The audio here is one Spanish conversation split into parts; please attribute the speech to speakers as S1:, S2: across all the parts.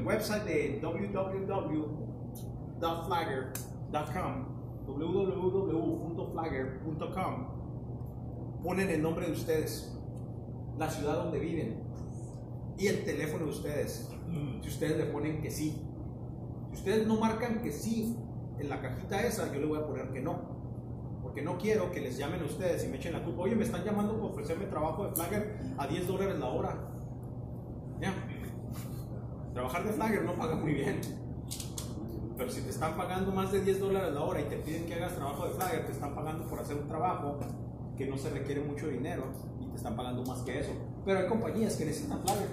S1: el website de www.flagger.com www.flagger.com ponen el nombre de ustedes, la ciudad donde viven y el teléfono de ustedes. Si ustedes le ponen que sí. Si ustedes no marcan que sí en la cajita esa, yo le voy a poner que no. Porque no quiero que les llamen a ustedes y me echen la culpa. Oye, me están llamando por ofrecerme trabajo de flagger a 10 dólares la hora. Trabajar de flagger no paga muy bien. Pero si te están pagando más de 10 dólares la hora y te piden que hagas trabajo de flagger, te están pagando por hacer un trabajo que no se requiere mucho dinero y te están pagando más que eso. Pero hay compañías que necesitan flagger.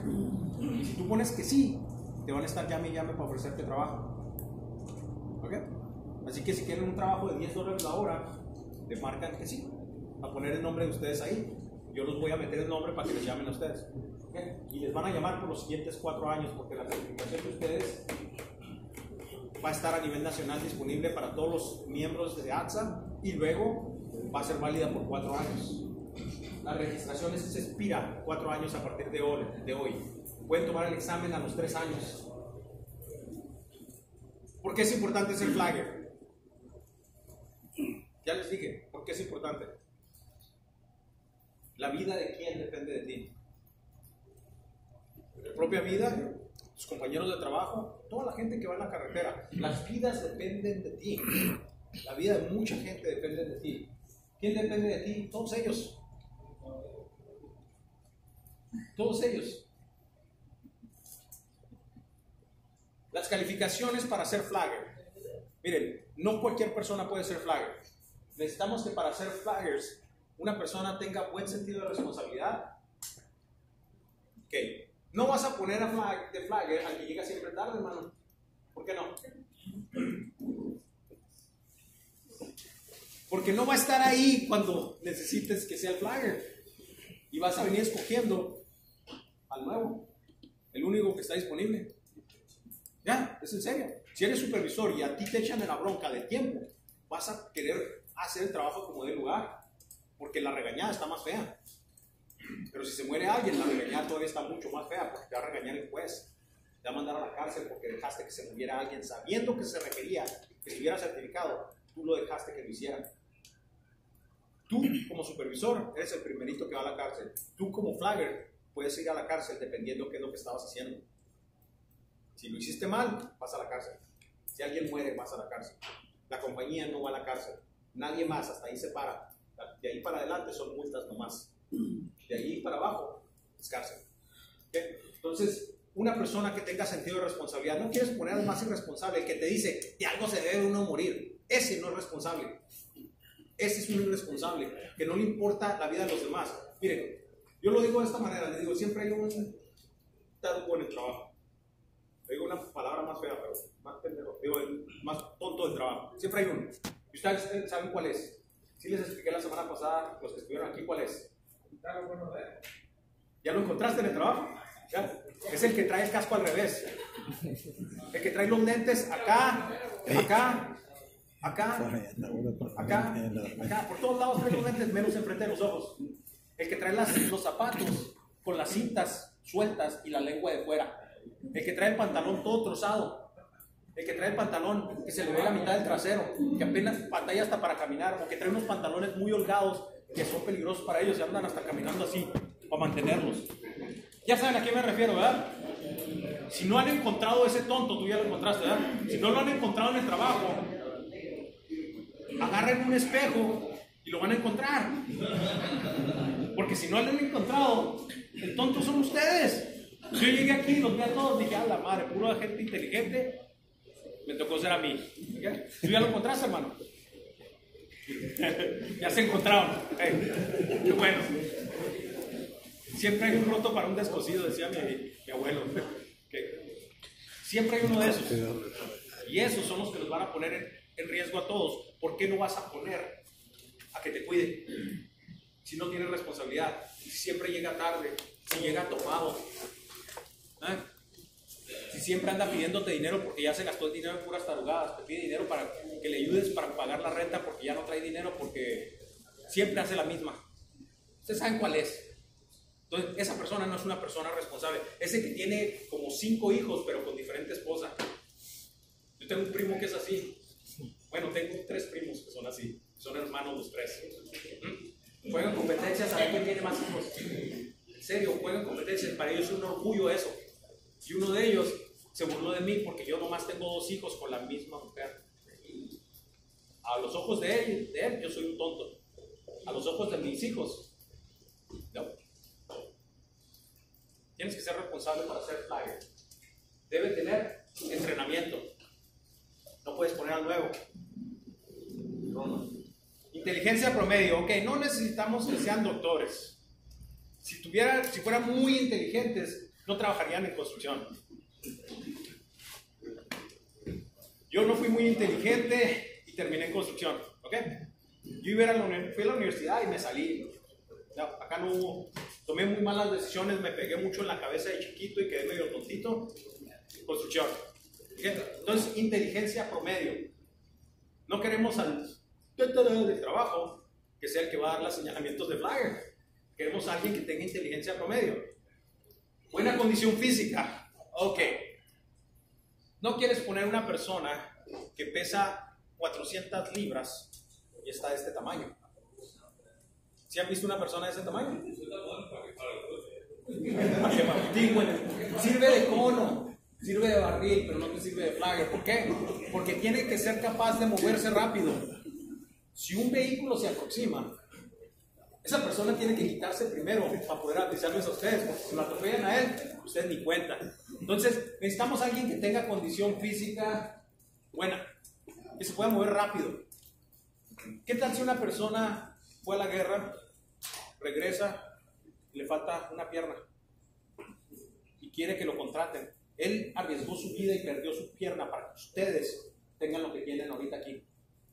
S1: Y si tú pones que sí, te van a estar llame y llame para ofrecerte trabajo. ¿Ok? Así que si quieren un trabajo de 10 dólares la hora, le marcan que sí. A poner el nombre de ustedes ahí. Yo los voy a meter el nombre para que les llamen a ustedes. Y les van a llamar por los siguientes cuatro años porque la certificación de ustedes va a estar a nivel nacional disponible para todos los miembros de ATSA y luego va a ser válida por cuatro años. La registración se expira cuatro años a partir de hoy, de hoy. Pueden tomar el examen a los tres años. ¿Por qué es importante ser flagger? Ya les dije, ¿por qué es importante? La vida de quién depende de ti. Propia vida, tus compañeros de trabajo, toda la gente que va en la carretera. Las vidas dependen de ti. La vida de mucha gente depende de ti. ¿Quién depende de ti? Todos ellos. Todos ellos. Las calificaciones para ser flagger. Miren, no cualquier persona puede ser flagger. Necesitamos que para ser flaggers una persona tenga buen sentido de responsabilidad. Ok. No vas a poner a flag, de flagger al que llega siempre tarde, hermano. ¿Por qué no? Porque no va a estar ahí cuando necesites que sea el flagger. Y vas a venir escogiendo al nuevo, el único que está disponible. Ya, es en serio. Si eres supervisor y a ti te echan en la bronca de tiempo, vas a querer hacer el trabajo como de lugar, porque la regañada está más fea. Pero si se muere alguien, la regañada todavía está mucho más fea, porque te va a regañar el juez, te va a mandar a la cárcel porque dejaste que se muriera alguien sabiendo que se requería que se hubiera certificado, tú lo dejaste que lo hicieran. Tú, como supervisor, eres el primerito que va a la cárcel. Tú, como flagger, puedes ir a la cárcel dependiendo qué es lo que estabas haciendo. Si lo hiciste mal, vas a la cárcel. Si alguien muere, vas a la cárcel. La compañía no va a la cárcel. Nadie más, hasta ahí se para. De ahí para adelante son multas nomás. Para abajo es. Entonces, una persona que tenga sentido de responsabilidad, no quieres poner al más irresponsable, el que te dice, de algo se debe uno morir. Ese no es responsable. Ese es un irresponsable, que no le importa la vida de los demás. Miren, yo lo digo de esta manera, les digo, siempre hay un tarugo en el trabajo. Digo una palabra más fea, pero más pendejo, digo, más tonto del trabajo. Siempre hay uno. ¿Y ustedes saben cuál es? Sí les expliqué la semana pasada, los que estuvieron aquí, cuál es. ¿Ya lo encontraste en el trabajo? ¿Ya? Es el que trae el casco al revés. El que trae los lentes acá, acá, acá, acá, acá, por todos lados trae los lentes menos enfrente de los ojos. El que trae las, los zapatos con las cintas sueltas y la lengua de fuera. El que trae el pantalón todo trozado. El que trae el pantalón que se le ve la mitad del trasero, que apenas batalla hasta para caminar, o que trae unos pantalones muy holgados que son peligrosos para ellos y andan hasta caminando así para mantenerlos. Ya saben a qué me refiero, ¿verdad? Si no han encontrado ese tonto, tú ya lo encontraste, ¿verdad? Si no lo han encontrado en el trabajo, agarren un espejo y lo van a encontrar. Porque si no lo han encontrado, el tonto son ustedes. Yo llegué aquí, los vi a todos, dije, a la madre, puro gente inteligente, me tocó ser a mí. ¿Tú ya lo encontraste, hermano? ya se encontraron. qué bueno. Siempre hay un roto para un descosido, decía mi, abuelo. siempre hay uno de esos. Y esos son los que nos van a poner en, riesgo a todos. ¿Por qué no vas a poner a que te cuide? Si no tienes responsabilidad, si siempre llega tarde, si llega tomado, ¿eh? Si siempre anda pidiéndote dinero porque ya se gastó el dinero en puras tarugadas, te pide dinero para que le ayudes para pagar la renta porque ya no trae dinero porque siempre hace la misma. Ustedes saben cuál es. Entonces, esa persona no es una persona responsable. Ese que tiene como cinco hijos, pero con diferente esposa. Yo tengo un primo que es así. Bueno, tengo tres primos que son así. Son hermanos los tres. ¿Mm? Juegan competencias a ver quién tiene más hijos. En serio, juegan competencias. Para ellos es un orgullo eso. Y uno de ellos se burló de mí porque yo nomás tengo dos hijos con la misma mujer. A los ojos de él, de él, yo soy un tonto. A los ojos de mis hijos, no. Tienes que ser responsable para ser flyer. Debe tener entrenamiento. No puedes poner al nuevo. Inteligencia promedio. Ok, no necesitamos que sean doctores. Si, tuviera, si fueran muy inteligentes, no trabajarían en construcción. Yo no fui muy inteligente y terminé en construcción. ¿Ok? Yo iba a la, fui a la universidad y me salí. acá no hubo. Tomé muy malas decisiones, me pegué mucho en la cabeza de chiquito y quedé medio tontito. Construcción. Entonces, inteligencia promedio. No queremos al de trabajo que sea el que va a dar los señalamientos de flyer. Queremos a alguien que tenga inteligencia promedio. Buena condición física. Ok. No quieres poner una persona que pesa 400 libras y está de este tamaño. ¿Si han visto una persona de ese tamaño? Sirve de cono, sirve de barril, pero no te sirve de flagger. ¿Por qué? Porque tiene que ser capaz de moverse rápido. Si un vehículo se aproxima, esa persona tiene que quitarse primero para poder avisarles a ustedes, si lo atropellan a él, ustedes ni cuentan. Entonces, necesitamos alguien que tenga condición física buena, que se pueda mover rápido. ¿Qué tal si una persona fue a la guerra, regresa le falta una pierna y quiere que lo contraten? Él arriesgó su vida y perdió su pierna para que ustedes tengan lo que tienen ahorita aquí,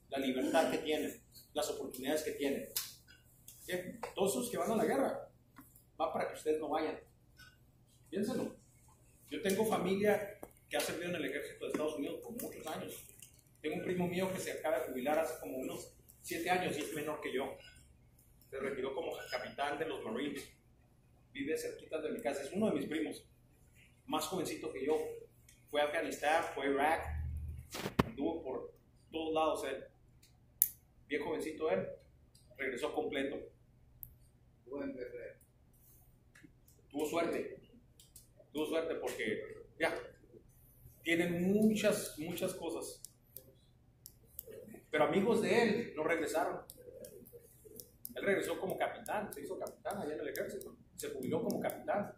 S1: la libertad que tienen, las oportunidades que tienen. Todos esos que van a la guerra, va para que ustedes no vayan. Piénsenlo. Yo tengo familia que ha servido en el ejército de Estados Unidos por muchos años. Tengo un primo mío que se acaba de jubilar hace como unos siete años y es menor que yo. Se retiró como capitán de los Marines. Vive cerquita de mi casa. Es uno de mis primos. Más jovencito que yo. Fue a Afganistán, fue a Irak. Anduvo por todos lados él. Bien jovencito él. Regresó completo. Tuvo suerte. Tuvo suerte porque ya tienen muchas, muchas cosas. Pero amigos de él no regresaron. Él regresó como capitán, se hizo capitán allá en el ejército, se jubiló como capitán.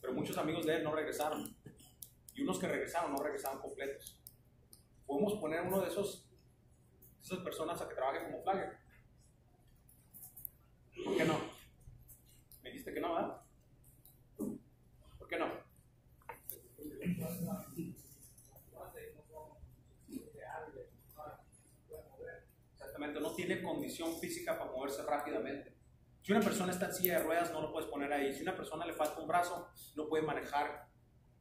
S1: Pero muchos amigos de él no regresaron. Y unos que regresaron no regresaron completos. Podemos poner uno de esos esas personas a que trabaje como flagger. ¿Por qué no? Me dijiste que no, ¿verdad? ¿Por qué no? Exactamente, no tiene condición física para moverse rápidamente. Si una persona está en silla de ruedas, no lo puedes poner ahí. Si una persona le falta un brazo, no puede manejar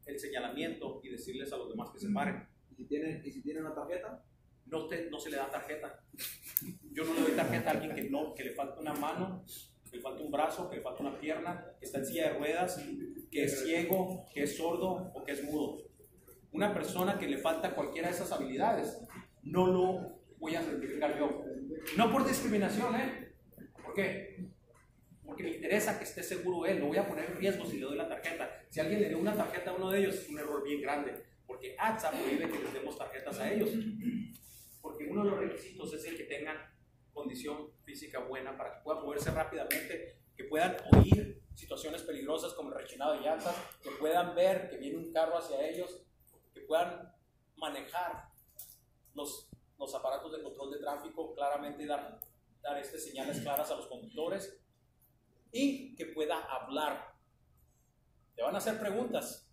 S1: el señalamiento y decirles a los demás que se paren.
S2: ¿Y si tiene, y si tiene una tarjeta?
S1: No, te, no se le da tarjeta. Yo no le doy tarjeta a alguien que, no, que le falta una mano, que le falta un brazo, que le falta una pierna, que está en silla de ruedas, que es ciego, que es sordo o que es mudo. Una persona que le falta cualquiera de esas habilidades, no lo voy a certificar yo. No por discriminación, ¿eh? ¿Por qué? Porque me interesa que esté seguro él. No voy a poner en riesgo si le doy la tarjeta. Si alguien le dio una tarjeta a uno de ellos, es un error bien grande. Porque ATSA prohíbe que les demos tarjetas a ellos. Porque uno de los requisitos es el que tengan condición física buena para que puedan moverse rápidamente, que puedan oír situaciones peligrosas como el rechinado de llantas, que puedan ver que viene un carro hacia ellos, que puedan manejar los, los aparatos de control de tráfico claramente y dar, dar este, señales claras a los conductores y que pueda hablar. Te van a hacer preguntas.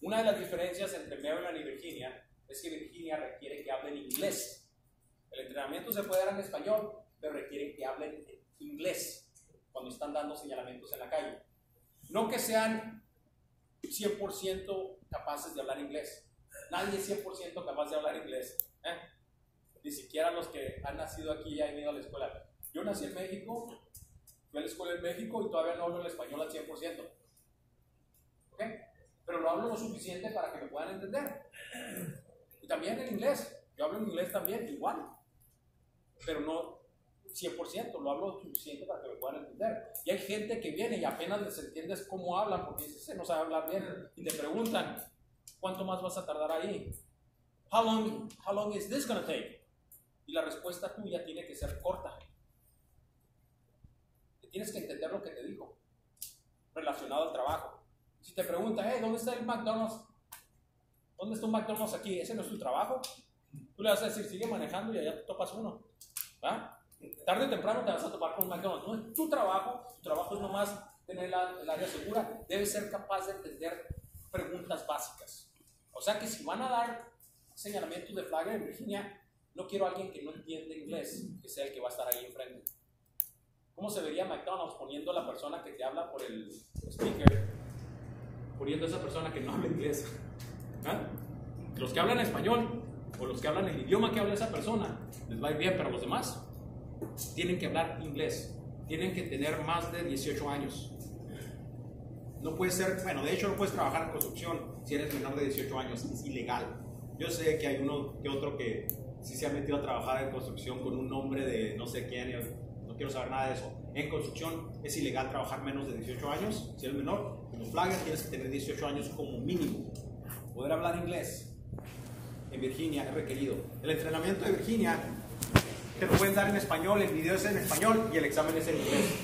S1: Una de las diferencias entre Maryland y Virginia es que Virginia requiere que hablen inglés. El entrenamiento se puede dar en español, pero requiere que hablen inglés cuando están dando señalamientos en la calle. No que sean 100% capaces de hablar inglés. Nadie es 100% capaz de hablar inglés. ¿eh? Ni siquiera los que han nacido aquí y han ido a la escuela. Yo nací en México, Fui a la escuela en México y todavía no hablo el español al 100%. ¿Ok? Pero lo hablo lo suficiente para que me puedan entender. Y también en inglés. Yo hablo en inglés también, igual. Pero no 100%, lo hablo lo suficiente para que me puedan entender. Y hay gente que viene y apenas les entiendes cómo hablan, porque dices, se no sabe hablar bien. Y te preguntan, ¿cuánto más vas a tardar ahí? How long, how long is this going to take? Y la respuesta tuya tiene que ser corta. Tienes que entender lo que te dijo, relacionado al trabajo. Si te pregunta, hey, ¿dónde está el McDonald's? ¿Dónde está un McDonald's aquí? ¿Ese no es tu trabajo? Tú le vas a decir, sigue manejando y allá te topas uno. ¿Va? Tarde o temprano te vas a topar con un McDonald's. No es tu trabajo, tu trabajo es nomás tener la, el área segura. Debes ser capaz de entender preguntas básicas. O sea que si van a dar señalamientos de flagger en Virginia, no quiero a alguien que no entiende inglés, que sea el que va a estar ahí enfrente. ¿Cómo se vería McDonald's poniendo a la persona que te habla por el speaker, poniendo a esa persona que no habla inglés? ¿Ah? Los que hablan español o los que hablan el idioma que habla esa persona, les va a ir bien, pero los demás tienen que hablar inglés, tienen que tener más de 18 años. No puede ser, bueno, de hecho no puedes trabajar en construcción si eres menor de 18 años, es ilegal. Yo sé que hay uno que otro que sí se ha metido a trabajar en construcción con un nombre de no sé quién, no quiero saber nada de eso. En construcción es ilegal trabajar menos de 18 años, si eres menor. Como flagger tienes que tener 18 años como mínimo. Poder hablar inglés en Virginia es requerido. El entrenamiento de Virginia te lo pueden dar en español, el video es en español y el examen es en inglés.